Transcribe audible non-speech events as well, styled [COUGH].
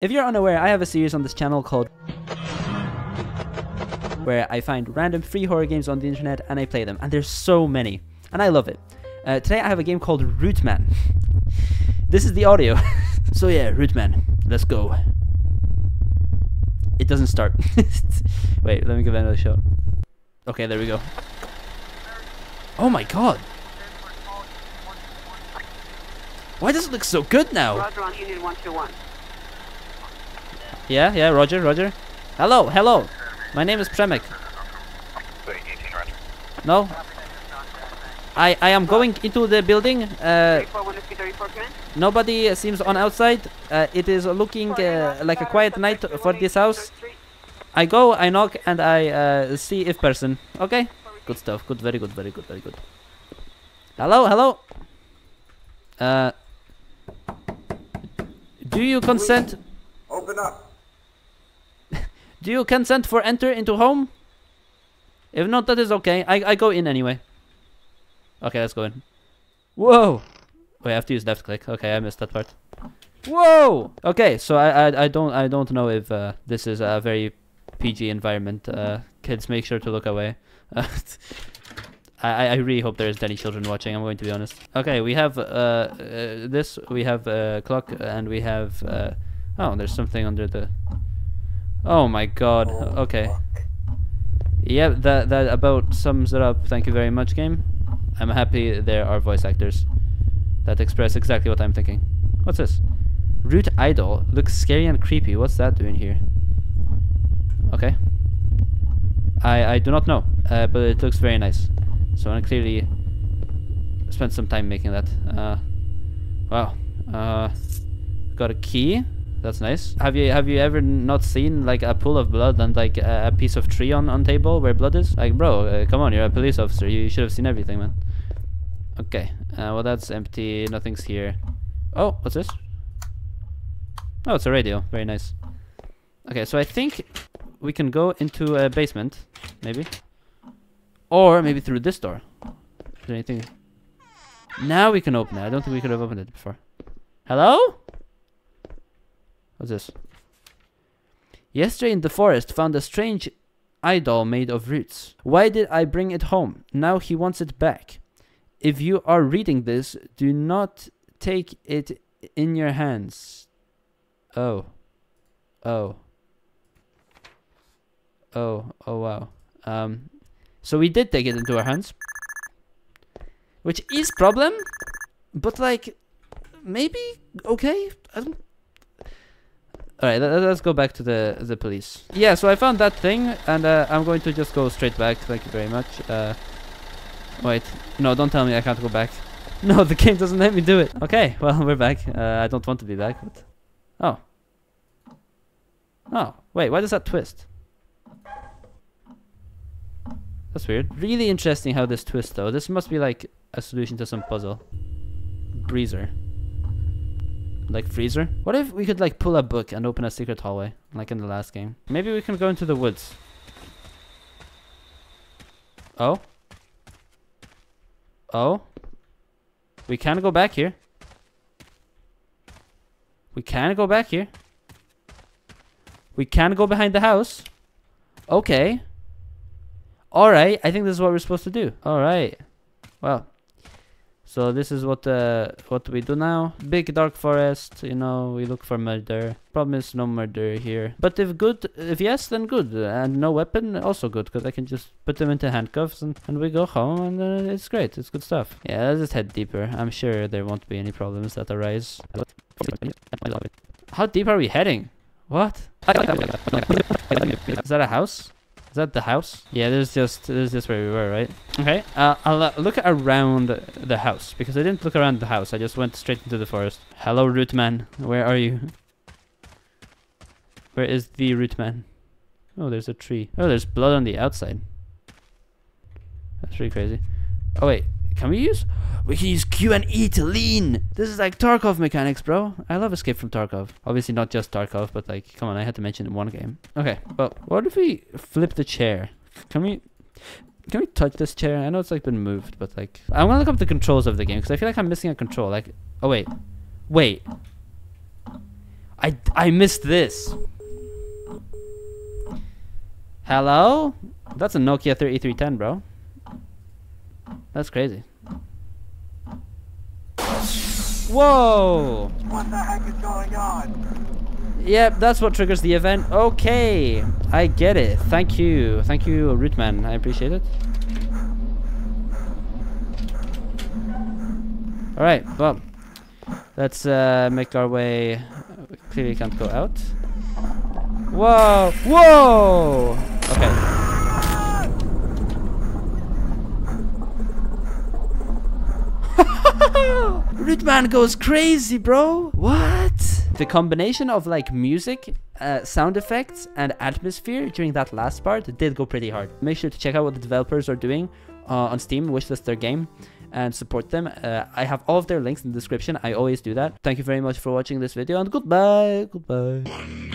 If you're unaware, I have a series on this channel called where I find random free horror games on the internet and I play them, and there's so many, and I love it. Uh, today I have a game called Rootman. [LAUGHS] this is the audio. [LAUGHS] so yeah, Rootman, let's go. It doesn't start. [LAUGHS] Wait, let me give it another shot. Okay, there we go. Oh my god! Why does it look so good now? Roger on Union 121. Yeah, yeah, Roger, Roger. Hello, hello. My name is Premek. No? I I am going into the building. Uh, 341 is Peter report command. nobody seems on outside. Uh, it is looking uh, like a quiet night for this house. I go, I knock, and I uh, see if person. Okay? Good stuff. Good, very good, very good, very good. Hello, hello. Uh, do you consent? Open up. Do you consent for enter into home? If not, that is okay. I, I go in anyway. Okay, let's go in. Whoa! Wait, I have to use left click. Okay, I missed that part. Whoa! Okay, so I I, I don't I don't know if uh, this is a very PG environment. Uh, kids, make sure to look away. [LAUGHS] I I really hope there isn't any children watching. I'm going to be honest. Okay, we have uh, uh this. We have a clock, and we have uh, oh, there's something under the. Oh my god. Okay. Yeah, that that about sums it up. Thank you very much, game. I'm happy there are voice actors that express exactly what I'm thinking. What's this? Root idol looks scary and creepy. What's that doing here? Okay. I I do not know, uh, but it looks very nice. So I clearly spent some time making that. Uh, wow. Uh, got a key. That's nice. Have you have you ever not seen like a pool of blood and like a, a piece of tree on on table where blood is? Like, bro, uh, come on, you're a police officer. You, should have seen everything, man. Okay. Uh, well, that's empty. Nothing's here. Oh, what's this? Oh, it's a radio. Very nice. Okay, so I think we can go into a basement, maybe, or maybe through this door. Is there anything? Now we can open it. I don't think we could have opened it before. Hello? What's this? Yesterday in the forest found a strange idol made of roots. Why did I bring it home? Now he wants it back. If you are reading this, do not take it in your hands. Oh. Oh. Oh, oh wow. Um so we did take it into our hands. Which is problem, but like maybe okay. I don't all right, let, us go back to the the police. Yeah, so I found that thing, and uh, I'm going to just go straight back. Thank you very much. Uh, wait, no, don't tell me I can't go back. [LAUGHS] No, the game doesn't let me do it. Okay, well we're back. Uh, I don't want to be back, but oh, oh, wait, why does that twist? That's weird. Really interesting how this twists though. This must be like a solution to some puzzle. Breezer like freezer. What if we could like pull a book and open a secret hallway, like in the last game? Maybe we can go into the woods. Oh? Oh? We can go back here. We can go back here. We can go behind the house. Okay. Alright, I think this is what we're supposed to do. Alright. Well, so this is what uh, what we do now. Big dark forest, you know, we look for murder. Problem is no murder here. But if good, if yes, then good. And no weapon, also good, because I can just put them into handcuffs and, and we go home and uh, it's great. It's good stuff. Yeah, let's just head deeper. I'm sure there won't be any problems that arise. How deep are we heading? What? [LAUGHS] Is that a house? Is that the house? Yeah, this is just this is just where we were, right? Okay. Uh, I'll uh, look around the house because I didn't look around the house. I just went straight into the forest. Hello, root man. Where are you? Where is the root man? Oh, there's a tree. Oh, there's blood on the outside. That's pretty crazy. Oh wait, can we use? We can use Q and E to lean. This is like Tarkov mechanics, bro. I love Escape from Tarkov. Obviously not just Tarkov, but like, come on, I had to mention in one game. Okay, well, what if we flip the chair? Can we? Can we touch this chair? I know it's like been moved, but like, I want to look up the controls of the game because I feel like I'm missing a control. Like, oh wait, wait. I, I missed this. Hello? That's a Nokia 3310, bro. That's crazy. Whoa! What the heck is going on? Yep, that's what triggers the event. Okay, I get it. Thank you. Thank you, Rootman. I appreciate it. Alright, well, let's uh, make our way. Clearly can't go out. Whoa! Whoa! Okay. [GASPS] Rootman goes crazy, bro. What? The combination of like music, uh, sound effects, and atmosphere during that last part did go pretty hard. Make sure to check out what the developers are doing uh, on Steam, wishlist their game, and support them. Uh, I have all of their links in the description. I always do that. Thank you very much for watching this video, and goodbye. Goodbye.